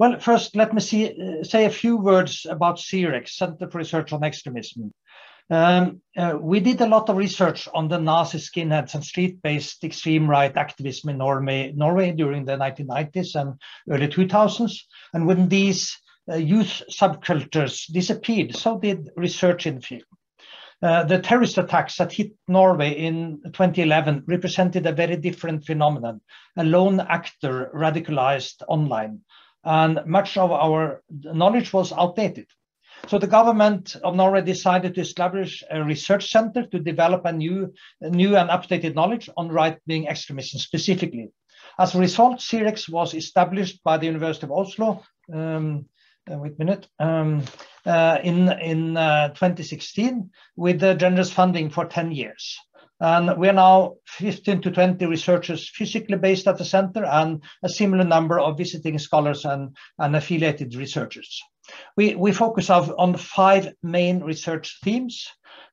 Well, first, let me see, uh, say a few words about CREX, Center for Research on Extremism. Um, uh, we did a lot of research on the Nazi skinheads and street-based extreme right activism in Norway, Norway during the 1990s and early 2000s. And when these uh, youth subcultures disappeared, so did research in the field. Uh, the terrorist attacks that hit Norway in 2011 represented a very different phenomenon, a lone actor radicalized online. And much of our knowledge was outdated. So the government of Norway decided to establish a research center to develop a new, a new and updated knowledge on right-wing extremism specifically. As a result, CREX was established by the University of Oslo, um, uh, wait a minute, um, uh, in, in uh, 2016 with the generous funding for 10 years. And we are now 15 to 20 researchers physically based at the center and a similar number of visiting scholars and, and affiliated researchers. We, we focus on five main research themes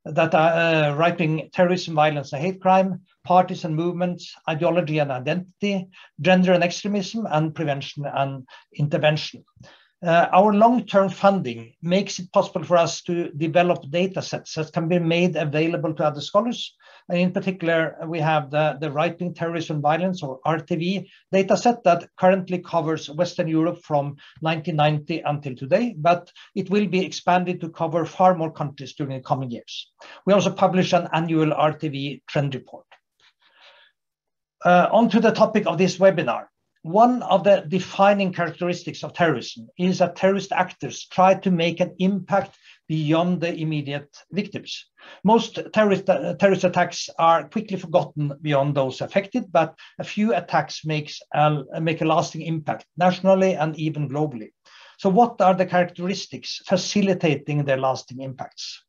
that are uh, terrorism, violence and hate crime, parties and movements, ideology and identity, gender and extremism, and prevention and intervention. Uh, our long-term funding makes it possible for us to develop data sets that can be made available to other scholars. And in particular, we have the, right-wing terrorism violence or RTV data set that currently covers Western Europe from 1990 until today, but it will be expanded to cover far more countries during the coming years. We also publish an annual RTV trend report. Uh, on to the topic of this webinar one of the defining characteristics of terrorism is that terrorist actors try to make an impact beyond the immediate victims. Most terrorist, uh, terrorist attacks are quickly forgotten beyond those affected, but a few attacks makes, uh, make a lasting impact nationally and even globally. So what are the characteristics facilitating their lasting impacts?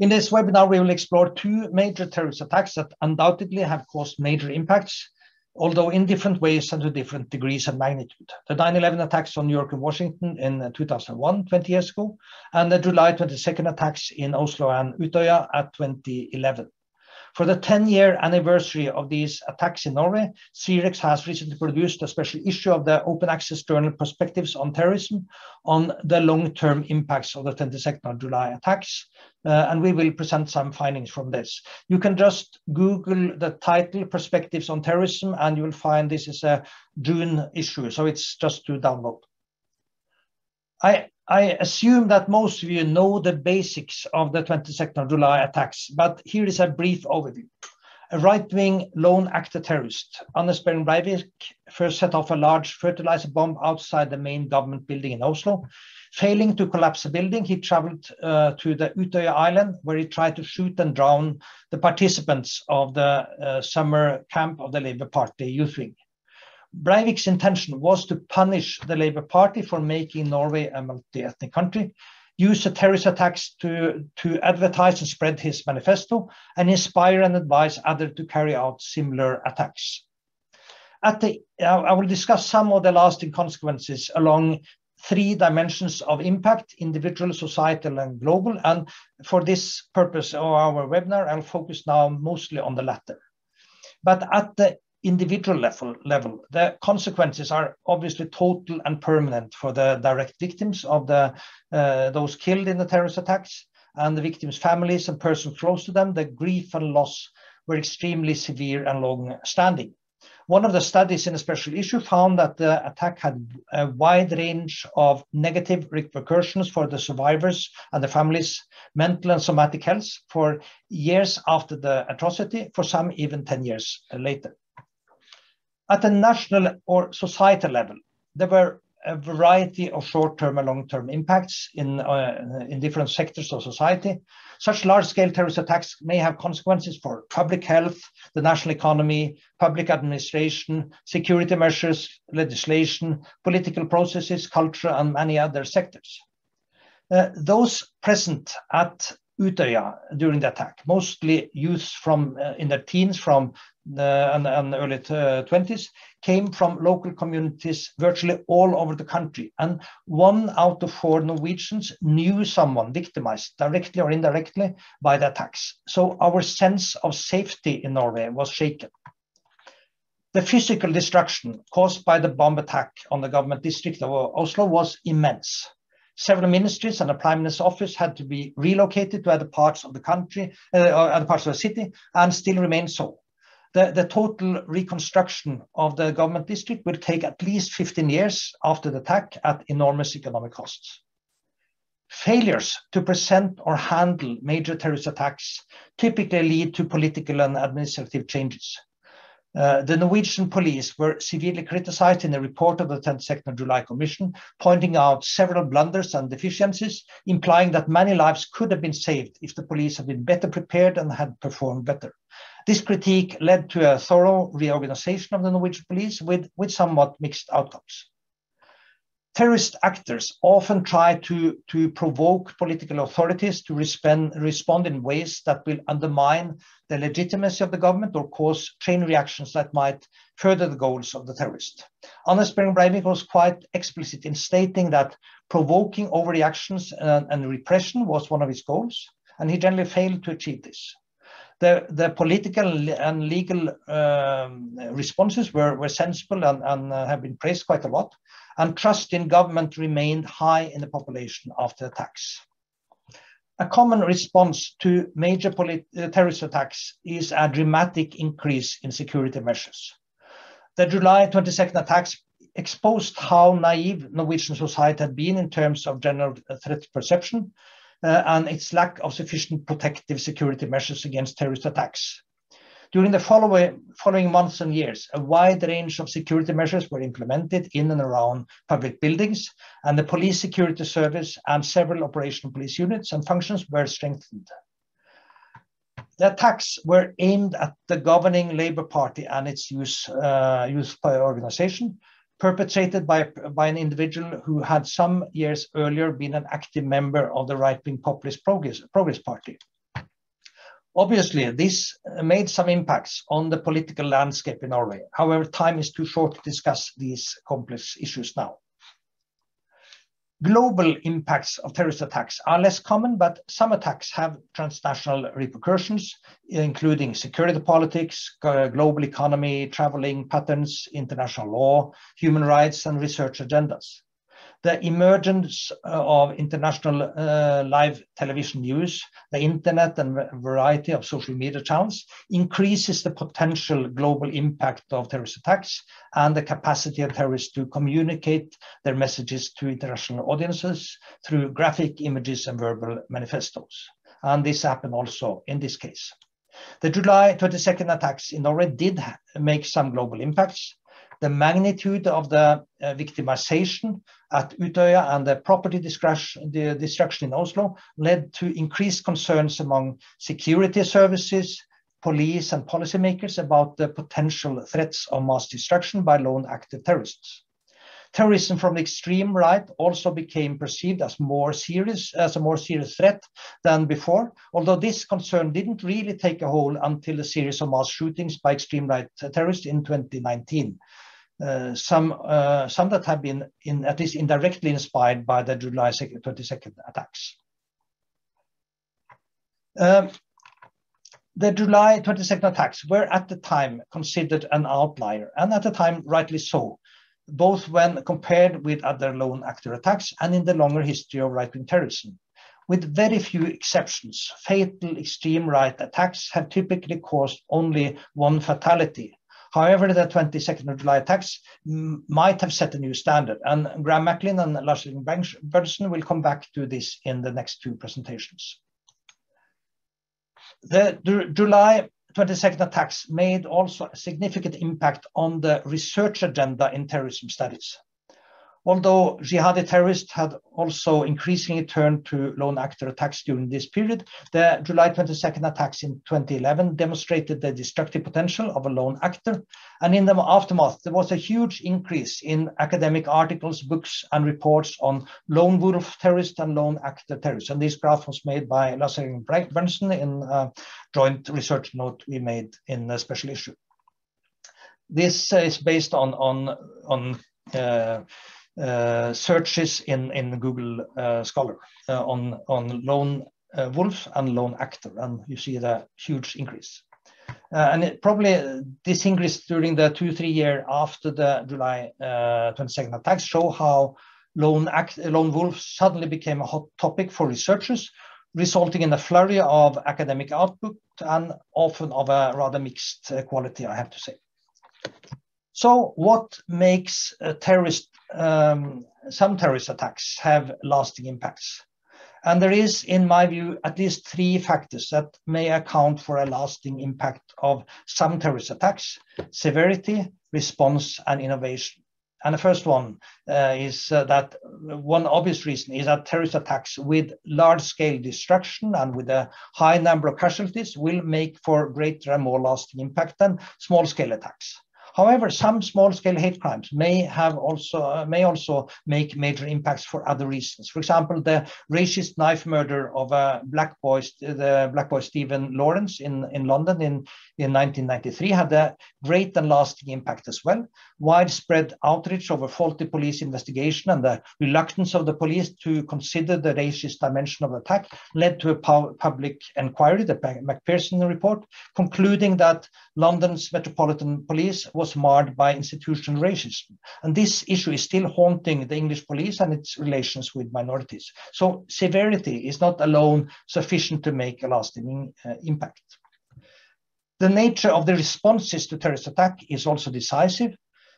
In this webinar, we will explore two major terrorist attacks that undoubtedly have caused major impacts although in different ways and to different degrees and magnitude. The 9-11 attacks on New York and Washington in uh, 2001, 20 years ago, and the July 22nd attacks in Oslo and Utøya at 2011. For the 10-year anniversary of these attacks in Norway, CREX has recently produced a special issue of the open access journal Perspectives on Terrorism on the long-term impacts of the 22nd of July attacks. Uh, and we will present some findings from this. You can just Google the title Perspectives on Terrorism and you will find this is a June issue, so it's just to download. I I assume that most of you know the basics of the 22nd of July attacks, but here is a brief overview. A right-wing lone actor terrorist, Anders Behring Breivik, first set off a large fertilizer bomb outside the main government building in Oslo. Failing to collapse the building, he traveled uh, to the Utøya island, where he tried to shoot and drown the participants of the uh, summer camp of the Labour Party youth wing. Breivik's intention was to punish the Labour Party for making Norway a multi-ethnic country, use the terrorist attacks to, to advertise and spread his manifesto, and inspire and advise others to carry out similar attacks. At the, I will discuss some of the lasting consequences along three dimensions of impact, individual, societal, and global. And for this purpose of our webinar, I'll focus now mostly on the latter. But at the individual level, level, the consequences are obviously total and permanent for the direct victims of the uh, those killed in the terrorist attacks and the victims' families and persons close to them. The grief and loss were extremely severe and long-standing. One of the studies in a special issue found that the attack had a wide range of negative repercussions for the survivors and the families' mental and somatic health for years after the atrocity, for some even 10 years later. At a national or societal level, there were a variety of short-term and long-term impacts in, uh, in different sectors of society. Such large-scale terrorist attacks may have consequences for public health, the national economy, public administration, security measures, legislation, political processes, culture, and many other sectors. Uh, those present at Utøya during the attack, mostly youths from uh, in their teens from and, and early 20s, came from local communities virtually all over the country. And one out of four Norwegians knew someone victimized directly or indirectly by the attacks. So our sense of safety in Norway was shaken. The physical destruction caused by the bomb attack on the government district of Oslo was immense. Several ministries and the Prime Minister's office had to be relocated to other parts of the country, uh, other parts of the city, and still remain so. The, the total reconstruction of the government district will take at least 15 years after the attack at enormous economic costs. Failures to present or handle major terrorist attacks typically lead to political and administrative changes. Uh, the Norwegian police were severely criticized in a report of the 22nd of July Commission, pointing out several blunders and deficiencies, implying that many lives could have been saved if the police had been better prepared and had performed better. This critique led to a thorough reorganization of the Norwegian police with, with somewhat mixed outcomes terrorist actors often try to, to provoke political authorities to respond, respond in ways that will undermine the legitimacy of the government or cause chain reactions that might further the goals of the terrorist. Anders Behring Breivik was quite explicit in stating that provoking overreactions and, and repression was one of his goals, and he generally failed to achieve this. The, the, political and legal um, responses were, were sensible and, and uh, have been praised quite a lot and trust in government remained high in the population after the attacks. A common response to major uh, terrorist attacks is a dramatic increase in security measures. The July 22nd attacks exposed how naive Norwegian society had been in terms of general threat perception and its lack of sufficient protective security measures against terrorist attacks. During the following, following months and years, a wide range of security measures were implemented in and around public buildings, and the police security service and several operational police units and functions were strengthened. The attacks were aimed at the governing Labour Party and its youth, uh, youth organization, perpetrated by, by an individual who had some years earlier been an active member of the right-wing populist Progress, Progress Party. Obviously, this uh, made some impacts on the political landscape in Norway. However, time is too short to discuss these complex issues now. Global impacts of terrorist attacks are less common, but some attacks have transnational repercussions, including security politics, global economy, traveling patterns, international law, human rights, and research agendas the emergence uh, of international uh, live television news, the internet and a variety of social media channels increases the potential global impact of terrorist attacks and the capacity of terrorists to communicate their messages to international audiences through graphic images and verbal manifestos. And this happened also in this case. The July 22nd attacks in Norway did make some global impacts, the magnitude of the uh, victimization at Utøya and the property destruction, the destruction in Oslo led to increased concerns among security services, police and policymakers about the potential threats of mass destruction by lone active terrorists. Terrorism from the extreme right also became perceived as more serious, as a more serious threat than before, although this concern didn't really take a hold until a series of mass shootings by extreme right terrorists in 2019. Uh, some uh, some that have been in at least indirectly inspired by the July 22nd attacks. Um, the July 22nd attacks were at the time considered an outlier, and at the time rightly so, both when compared with other lone actor attacks and in the longer history of right-wing terrorism. With very few exceptions, fatal extreme right attacks have typically caused only one fatality, However, the 22nd of July attacks might have set a new standard, and Graham Macklin and Lars Berntzen will come back to this in the next two presentations. The July 22nd attacks made also a significant impact on the research agenda in terrorism studies. Although jihadi terrorists had also increasingly turned to lone actor attacks during this period, the July 22nd attacks in 2011 demonstrated the destructive potential of a lone actor. And in the aftermath, there was a huge increase in academic articles, books, and reports on lone wolf terrorists and lone actor terrorists. And this graph was made by Lars-Erik Berntzen in a joint research note we made in a special issue. This is based on, on, on uh, searches in, in Google uh, Scholar uh, on, on lone wolf and lone actor, and you see the huge increase. Uh, and it probably this increase during the two, three year after the July uh, 22nd attacks show how lone, act, lone wolves suddenly became a hot topic for researchers, resulting in a flurry of academic output and often of a rather mixed uh, quality, I have to say. So what makes a terrorist, um, some terrorist attacks have lasting impacts? And there is, in my view, at least three factors that may account for a lasting impact of some terrorist attacks, severity, response, and innovation. And the first one uh, is uh, that one obvious reason is that terrorist attacks with large-scale destruction and with a high number of casualties will make for greater and more lasting impact than small-scale attacks. However, some small-scale hate crimes may have also may also make major impacts for other reasons. For example, the racist knife murder of a black boy, the black boy Stephen Lawrence in, in London in, in 1993 had a great and lasting impact as well. Widespread outrage over faulty police investigation and the reluctance of the police to consider the racist dimension of the attack led to a public inquiry, the Macpherson report, concluding that London's Metropolitan Police was marred by institutional racism. And this issue is still haunting the English police and its relations with minorities. So severity is not alone sufficient to make a lasting uh, impact. The nature of the responses to terrorist attack is also decisive.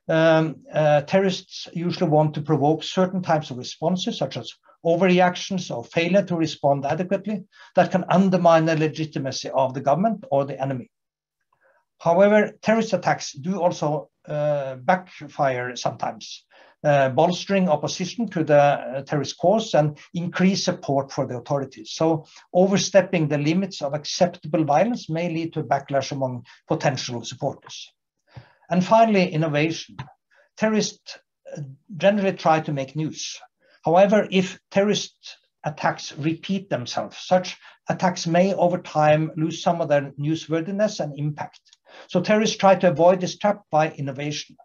Um, uh, terrorists usually want to provoke certain types of responses, such as overreactions or failure to respond adequately, that can undermine the legitimacy of the government or the enemy. However, terrorist attacks do also uh, backfire sometimes, uh, bolstering opposition to the uh, terrorist cause and increase support for the authorities. So overstepping the limits of acceptable violence may lead to backlash among potential supporters. And finally, innovation. Terrorists uh, generally try to make news. However, if terrorist attacks repeat themselves, such attacks may over time lose some of their newsworthiness and impact. So terrorists try to avoid this trap by innovation.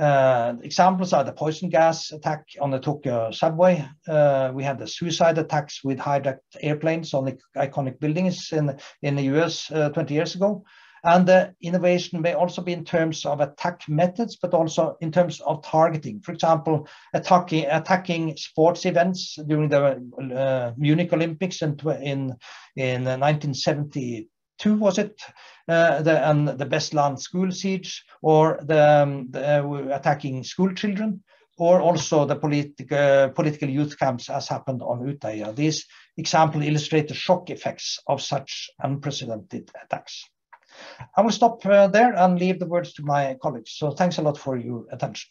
Uh, examples are the poison gas attack on the Tokyo subway. Uh, we had the suicide attacks with hijacked airplanes on the iconic buildings in, in the US uh, 20 years ago. And the innovation may also be in terms of attack methods, but also in terms of targeting. For example, attacking, attacking sports events during the uh, Munich Olympics in, in, in 1970 two was it uh, the and the Beslan school siege or the, um, the uh, attacking school children or also the uh, political youth camps as happened on Utøya. These examples illustrate the shock effects of such unprecedented attacks. I will stop uh, there and leave the words to my colleagues. So thanks a lot for your attention.